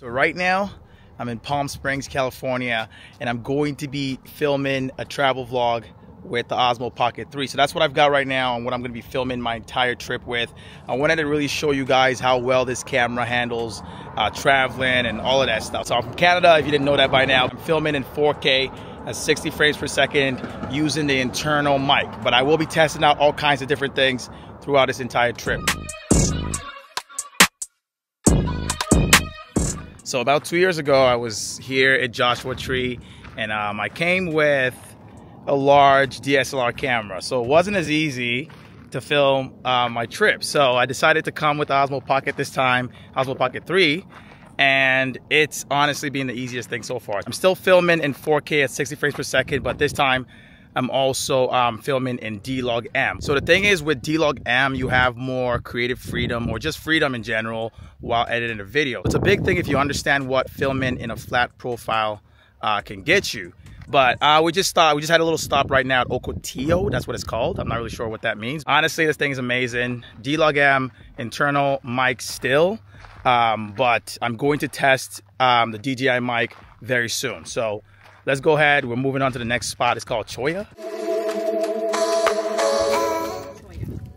So right now, I'm in Palm Springs, California, and I'm going to be filming a travel vlog with the Osmo Pocket 3. So that's what I've got right now and what I'm going to be filming my entire trip with. I wanted to really show you guys how well this camera handles uh, traveling and all of that stuff. So I'm from Canada, if you didn't know that by now. I'm filming in 4K at 60 frames per second using the internal mic. But I will be testing out all kinds of different things throughout this entire trip. So about two years ago, I was here at Joshua Tree, and um, I came with a large DSLR camera. So it wasn't as easy to film uh, my trip. So I decided to come with Osmo Pocket this time, Osmo Pocket 3, and it's honestly been the easiest thing so far. I'm still filming in 4K at 60 frames per second, but this time I'm also um, filming in D-Log M. So the thing is with D-Log M, you have more creative freedom or just freedom in general while editing a video. It's a big thing if you understand what filming in a flat profile uh, can get you. But uh, we just thought we just had a little stop right now at Ocotillo. That's what it's called. I'm not really sure what that means. Honestly, this thing is amazing. D-Log M internal mic still, um, but I'm going to test um, the DJI mic very soon. So let's go ahead. We're moving on to the next spot. It's called Cholla.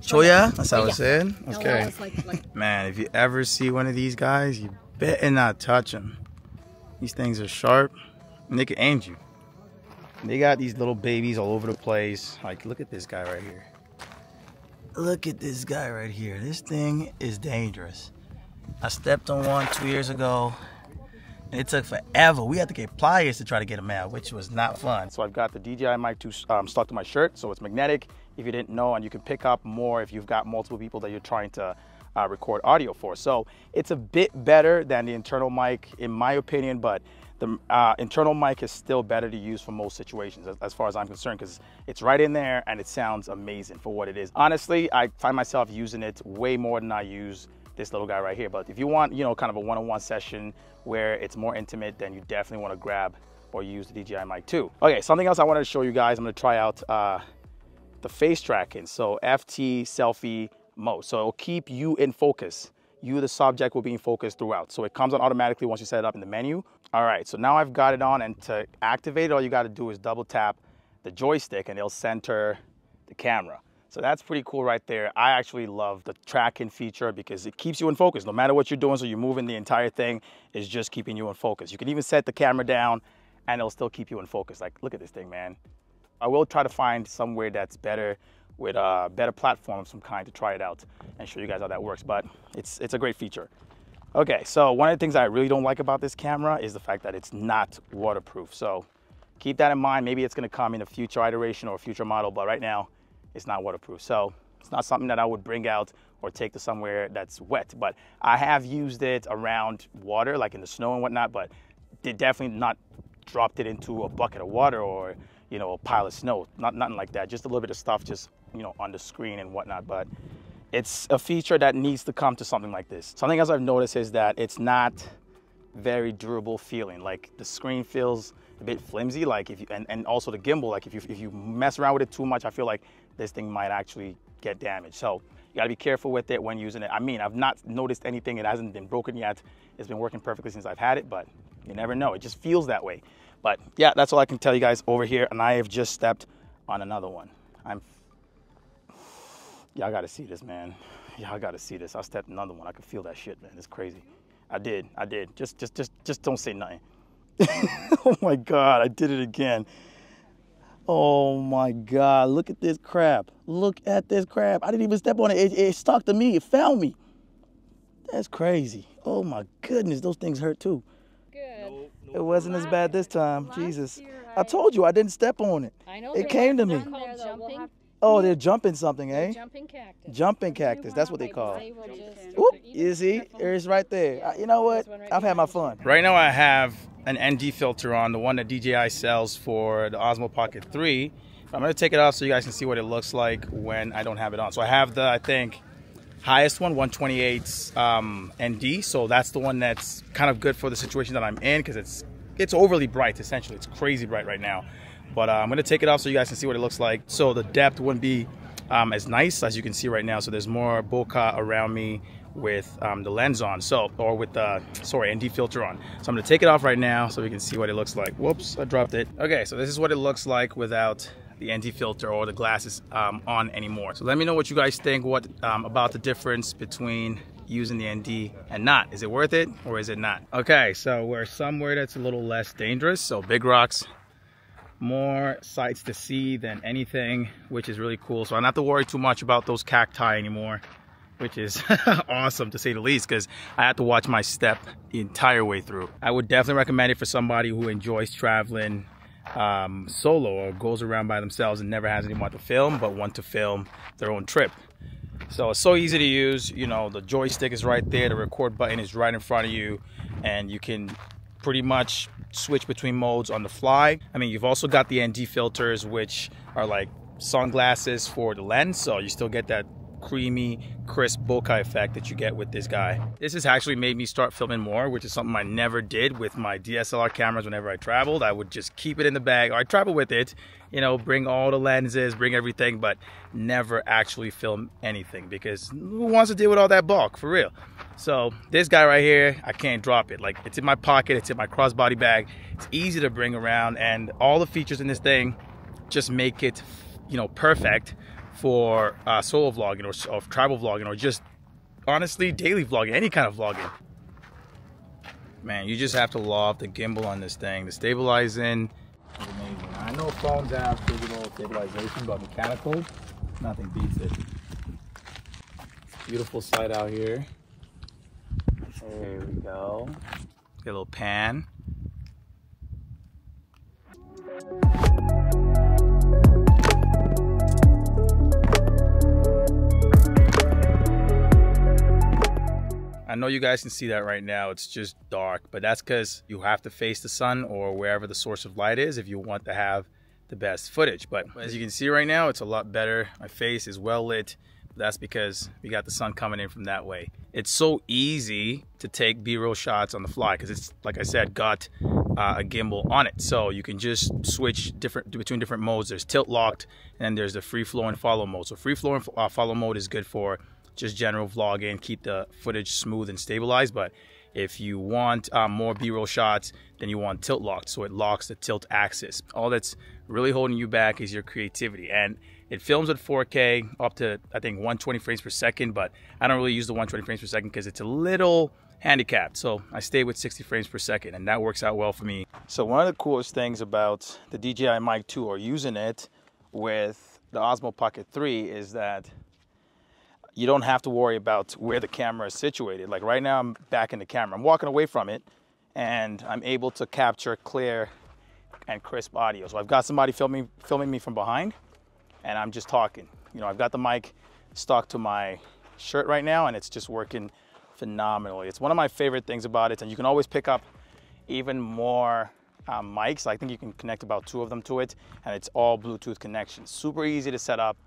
Cholla, That's how it's said? Okay. Man, if you ever see one of these guys, you better not touch them. These things are sharp and they can aim you. They got these little babies all over the place. Like, look at this guy right here. Look at this guy right here. This thing is dangerous. I stepped on one two years ago it took forever. We had to get pliers to try to get them out, which was not fun. So I've got the DJI Mic 2 um, stuck to my shirt, so it's magnetic if you didn't know, and you can pick up more if you've got multiple people that you're trying to uh, record audio for. So it's a bit better than the internal mic, in my opinion, but the uh, internal mic is still better to use for most situations as, as far as I'm concerned because it's right in there and it sounds amazing for what it is. Honestly, I find myself using it way more than I use this little guy right here. But if you want, you know, kind of a one-on-one -on -one session where it's more intimate, then you definitely want to grab or use the DJI Mic 2. Okay, something else I wanted to show you guys. I'm going to try out uh, the face tracking. So FT selfie mode. So it'll keep you in focus. You, the subject, will be in focus throughout. So it comes on automatically once you set it up in the menu. All right, so now I've got it on and to activate it, all you got to do is double tap the joystick and it'll center the camera. So that's pretty cool right there. I actually love the tracking feature because it keeps you in focus. No matter what you're doing, so you're moving the entire thing is just keeping you in focus. You can even set the camera down and it'll still keep you in focus. Like, look at this thing, man. I will try to find somewhere that's better with a better platform of some kind to try it out and show you guys how that works. But it's, it's a great feature. Okay, so one of the things I really don't like about this camera is the fact that it's not waterproof. So keep that in mind. Maybe it's gonna come in a future iteration or a future model, but right now it's not waterproof. So it's not something that I would bring out or take to somewhere that's wet. But I have used it around water, like in the snow and whatnot, but did definitely not dropped it into a bucket of water or, you know, a pile of snow. Not nothing like that. Just a little bit of stuff just, you know, on the screen and whatnot. But it's a feature that needs to come to something like this. Something else I've noticed is that it's not very durable feeling. Like the screen feels a bit flimsy, like if you, and, and also the gimbal, like if you, if you mess around with it too much, I feel like this thing might actually get damaged. So you gotta be careful with it when using it. I mean, I've not noticed anything. It hasn't been broken yet. It's been working perfectly since I've had it, but you never know. It just feels that way. But yeah, that's all I can tell you guys over here. And I have just stepped on another one. I'm, y'all gotta see this, man. Y'all gotta see this. I stepped another one. I can feel that shit, man. It's crazy. I did, I did. Just, just, just, just don't say nothing. oh my God, I did it again. Oh my God, look at this crap. Look at this crap. I didn't even step on it. It, it stuck to me. It found me. That's crazy. Oh my goodness, those things hurt too. Good. No, no, it wasn't as bad this time. Jesus. I, I, told you I didn't step on it. I know. It came to me. Oh, they're jumping something, eh? Jumping cactus. Jumping cactus. That's what they call it. Whoop, you see? It's right there. Yeah. You know what? Right I've had my fun. Right now I have an ND filter on, the one that DJI sells for the Osmo Pocket 3. I'm going to take it off so you guys can see what it looks like when I don't have it on. So I have the, I think, highest one, 128 um, ND. So that's the one that's kind of good for the situation that I'm in because it's it's overly bright, essentially. It's crazy bright right now. But uh, I'm gonna take it off so you guys can see what it looks like. So the depth wouldn't be um, as nice as you can see right now. So there's more bokeh around me with um, the lens on, so or with the sorry ND filter on. So I'm gonna take it off right now so we can see what it looks like. Whoops, I dropped it. Okay, so this is what it looks like without the ND filter or the glasses um, on anymore. So let me know what you guys think what um, about the difference between using the ND and not. Is it worth it or is it not? Okay, so we're somewhere that's a little less dangerous. So big rocks, more sights to see than anything, which is really cool. So I don't have to worry too much about those cacti anymore, which is awesome to say the least, because I have to watch my step the entire way through. I would definitely recommend it for somebody who enjoys traveling um, solo or goes around by themselves and never has anyone to film, but want to film their own trip. So it's so easy to use. You know, the joystick is right there. The record button is right in front of you. And you can pretty much switch between modes on the fly. I mean, you've also got the ND filters, which are like sunglasses for the lens. So you still get that creamy, crisp bokeh effect that you get with this guy. This has actually made me start filming more, which is something I never did with my DSLR cameras whenever I traveled. I would just keep it in the bag, or I travel with it, you know, bring all the lenses, bring everything, but never actually film anything because who wants to deal with all that bulk, for real? So this guy right here, I can't drop it. Like it's in my pocket, it's in my crossbody bag. It's easy to bring around and all the features in this thing just make it, you know, perfect for uh, solo vlogging or, or travel vlogging or just honestly daily vlogging, any kind of vlogging. Man, you just have to love the gimbal on this thing. The stabilizing amazing. I know phones have digital stabilization, but mechanical, nothing beats it. Beautiful sight out here. There we go. Get a little pan. I know you guys can see that right now. It's just dark, but that's because you have to face the sun or wherever the source of light is if you want to have the best footage. But as you can see right now, it's a lot better. My face is well lit. That's because we got the sun coming in from that way. It's so easy to take B-roll shots on the fly because it's, like I said, got uh, a gimbal on it. So you can just switch different between different modes. There's tilt locked and there's the free flow and follow mode. So free flow and uh, follow mode is good for just general vlogging, keep the footage smooth and stabilized. But if you want um, more B-roll shots, then you want tilt locked, so it locks the tilt axis. All that's really holding you back is your creativity. And it films at 4K up to, I think, 120 frames per second, but I don't really use the 120 frames per second because it's a little handicapped. So I stay with 60 frames per second, and that works out well for me. So one of the coolest things about the DJI Mic 2 or using it with the Osmo Pocket 3 is that you don't have to worry about where the camera is situated. Like right now, I'm back in the camera. I'm walking away from it, and I'm able to capture clear and crisp audio. So I've got somebody filming filming me from behind, and I'm just talking. You know, I've got the mic stuck to my shirt right now, and it's just working phenomenally. It's one of my favorite things about it, and you can always pick up even more um, mics. I think you can connect about two of them to it, and it's all Bluetooth connection. Super easy to set up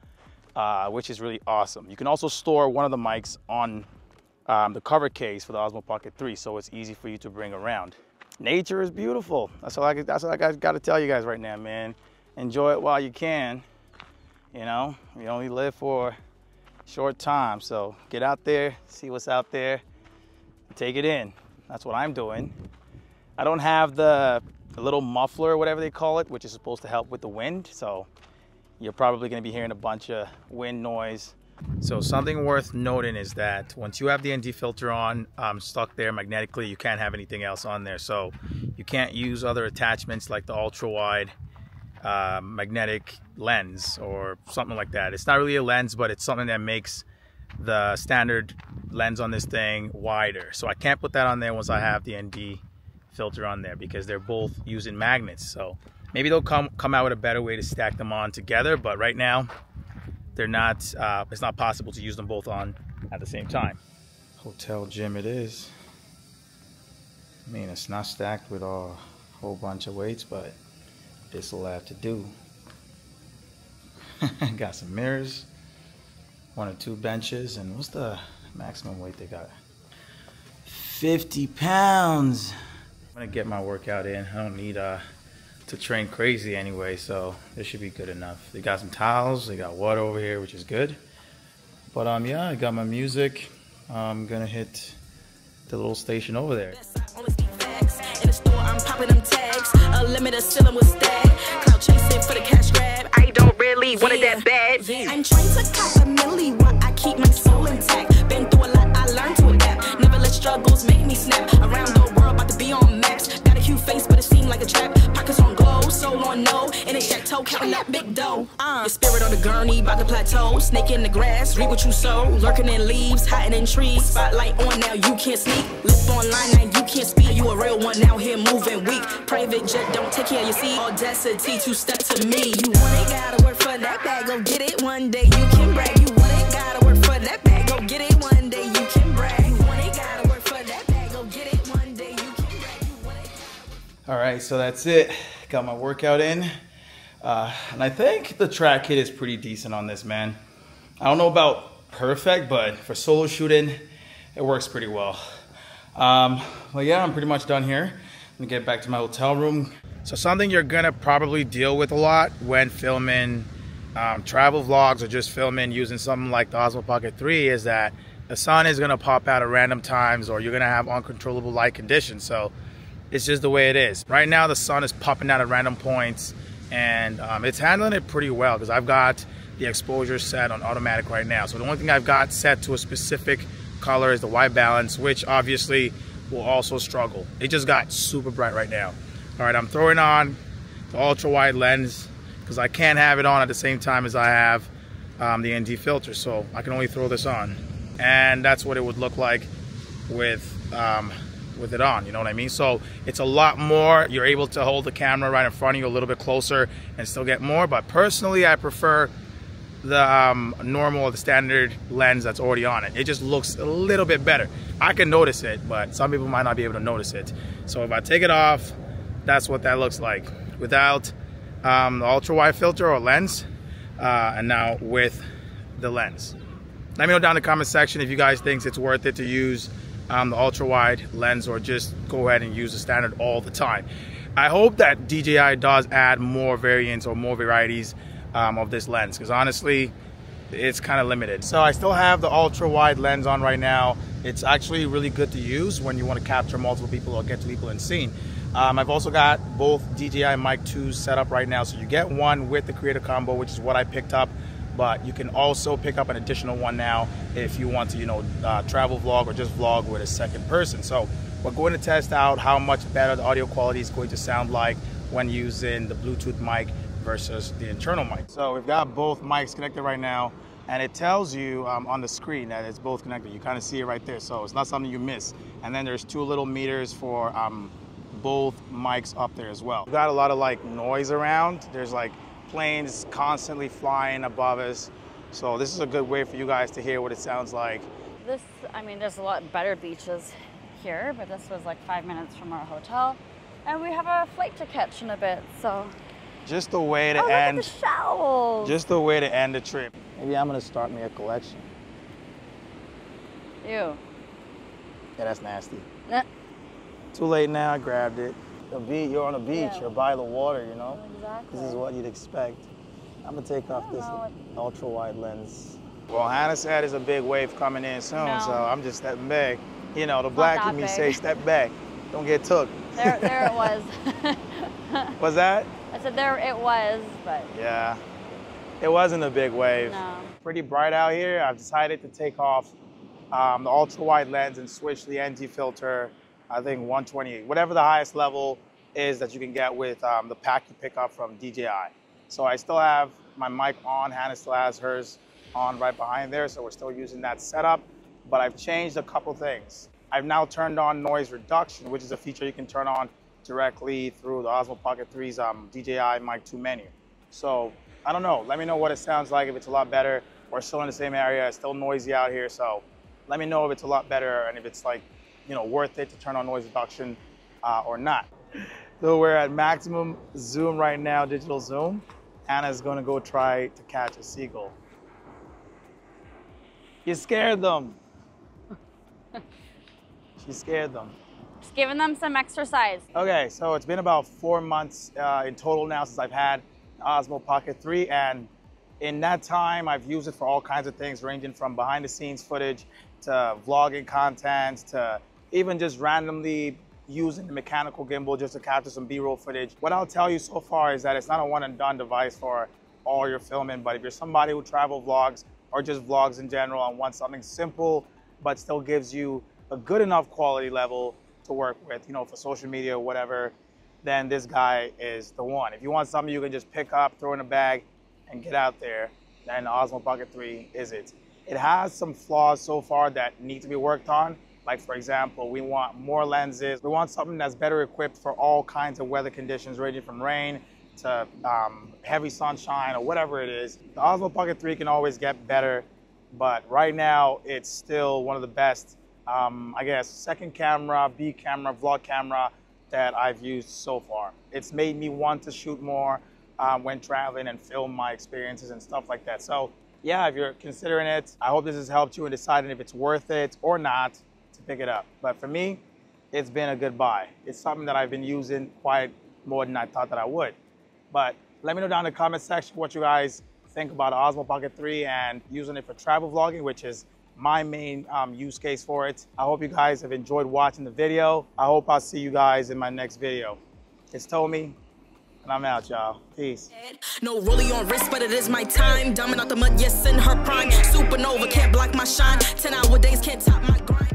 uh, which is really awesome. You can also store one of the mics on um, the cover case for the Osmo Pocket 3, so it's easy for you to bring around. Nature is beautiful. That's all I, that's all I got to tell you guys right now, man. Enjoy it while you can. You know, we only live for a short time, so get out there, see what's out there, take it in. That's what I'm doing. I don't have the, the little muffler or whatever they call it, which is supposed to help with the wind, so you're probably going to be hearing a bunch of wind noise. So something worth noting is that once you have the ND filter on um, stuck there magnetically, you can't have anything else on there. So you can't use other attachments like the ultra wide uh, magnetic lens or something like that. It's not really a lens, but it's something that makes the standard lens on this thing wider. So I can't put that on there once I have the ND filter on there because they're both using magnets. So Maybe they'll come come out with a better way to stack them on together, but right now they're not. Uh, it's not possible to use them both on at the same time. Hotel gym it is. I mean, it's not stacked with a whole bunch of weights, but this will have to do. got some mirrors, one or two benches, and what's the maximum weight they got? 50 pounds. I'm gonna get my workout in. I don't need a uh, to train crazy anyway, so this should be good enough. They got some towels, they got water over here, which is good. But um, yeah, I got my music. I'm gonna hit the little station over there. I don't really want it that bad. I'm trying to cop a milli while I keep my soul intact. Been through a lot, I learned to adapt. Never let struggles make me snap. Around your spirit on the gurney, by the plateau. Snake in the grass, read what you sow. Lurking in leaves, hiding in trees. Spotlight on now, you can't sneak. Lip online, now you can't speak. You a real one out here moving weak. Private jet, don't take care of your. Audacity, two step to me. You want it, gotta work for that bag. Go get it one day, you can brag. You want it, gotta work for that bag. Go get it one day, you can brag. You want it, gotta work for that bag. Go get it one day, you can brag. All right, so that's it. Got my workout in. Uh, and I think the track hit is pretty decent on this, man. I don't know about perfect, but for solo shooting, it works pretty well. Um, well, yeah, I'm pretty much done here. Let me get back to my hotel room. So something you're gonna probably deal with a lot when filming um, travel vlogs or just filming using something like the Osmo Pocket 3 is that the sun is gonna pop out at random times or you're gonna have uncontrollable light conditions. So it's just the way it is. Right now the sun is popping out at random points and um, it's handling it pretty well because I've got the exposure set on automatic right now. So the only thing I've got set to a specific color is the white balance, which obviously will also struggle. It just got super bright right now. All right, I'm throwing on the ultra wide lens because I can't have it on at the same time as I have um, the ND filter. So I can only throw this on. And that's what it would look like with um, with it on, you know what I mean? So it's a lot more. You're able to hold the camera right in front of you a little bit closer and still get more. But personally, I prefer the um, normal, the standard lens that's already on it. It just looks a little bit better. I can notice it, but some people might not be able to notice it. So if I take it off, that's what that looks like without um, the ultra wide filter or lens, uh, and now with the lens. Let me know down in the comment section if you guys think it's worth it to use um, the ultra wide lens or just go ahead and use the standard all the time. I hope that DJI does add more variants or more varieties um, of this lens because honestly, it's kind of limited. So I still have the ultra wide lens on right now. It's actually really good to use when you want to capture multiple people or get to people in scene. Um, I've also got both DJI Mic 2s set up right now. So you get one with the creator combo, which is what I picked up but you can also pick up an additional one now if you want to, you know, uh, travel vlog or just vlog with a second person. So we're going to test out how much better the audio quality is going to sound like when using the Bluetooth mic versus the internal mic. So we've got both mics connected right now and it tells you um, on the screen that it's both connected. You kind of see it right there. So it's not something you miss. And then there's two little meters for um, both mics up there as well. We've got a lot of like noise around. There's like planes constantly flying above us. So this is a good way for you guys to hear what it sounds like. This, I mean, there's a lot better beaches here, but this was like five minutes from our hotel. And we have a flight to catch in a bit, so. Just the way to oh, end. Look at the shells. Just the way to end the trip. Maybe I'm gonna start me a collection. Ew. Yeah, that's nasty. Nah. Too late now, I grabbed it. The beach, you're on a beach, yeah. you're by the water, you know? Exactly. This is what you'd expect. I'm gonna take off this ultra wide lens. Well, Hannah said there's a big wave coming in soon, no. so I'm just stepping back. You know, the black in me big. say step back. Don't get took. There, there it was. was that? I said there it was, but. Yeah, it wasn't a big wave. No. Pretty bright out here. I've decided to take off um, the ultra wide lens and switch the ND filter, I think 128, whatever the highest level is that you can get with um, the pack you pick up from DJI. So I still have my mic on, Hannah still has hers on right behind there, so we're still using that setup, but I've changed a couple things. I've now turned on noise reduction, which is a feature you can turn on directly through the Osmo Pocket 3's um, DJI Mic 2 menu. So I don't know, let me know what it sounds like, if it's a lot better. We're still in the same area, it's still noisy out here, so let me know if it's a lot better and if it's like, you know, worth it to turn on noise reduction uh, or not. So we're at maximum zoom right now, digital zoom. Anna's gonna go try to catch a seagull. You scared them. she scared them. Just giving them some exercise. Okay, so it's been about four months uh, in total now since I've had Osmo Pocket 3 and in that time I've used it for all kinds of things ranging from behind the scenes footage to vlogging content to even just randomly using the mechanical gimbal just to capture some B-roll footage. What I'll tell you so far is that it's not a one and done device for all your filming, but if you're somebody who travel vlogs or just vlogs in general and wants something simple but still gives you a good enough quality level to work with, you know, for social media or whatever, then this guy is the one. If you want something you can just pick up, throw in a bag, and get out there, then the Osmo Pocket 3 is it. It has some flaws so far that need to be worked on. Like for example, we want more lenses. We want something that's better equipped for all kinds of weather conditions, ranging from rain to um, heavy sunshine or whatever it is. The Osmo Pocket 3 can always get better, but right now it's still one of the best, um, I guess, second camera, B camera, vlog camera that I've used so far. It's made me want to shoot more um, when traveling and film my experiences and stuff like that. So yeah, if you're considering it, I hope this has helped you in deciding if it's worth it or not pick it up. But for me, it's been a good buy. It's something that I've been using quite more than I thought that I would. But let me know down in the comment section what you guys think about Osmo Pocket 3 and using it for travel vlogging, which is my main um, use case for it. I hope you guys have enjoyed watching the video. I hope I'll see you guys in my next video. It's Tomi, and I'm out, y'all. Peace. No rollie on wrist, but it is my time. Dumbing out the mud, yes, in her prime. Supernova can't block my shine. 10 hour days can't top my grind.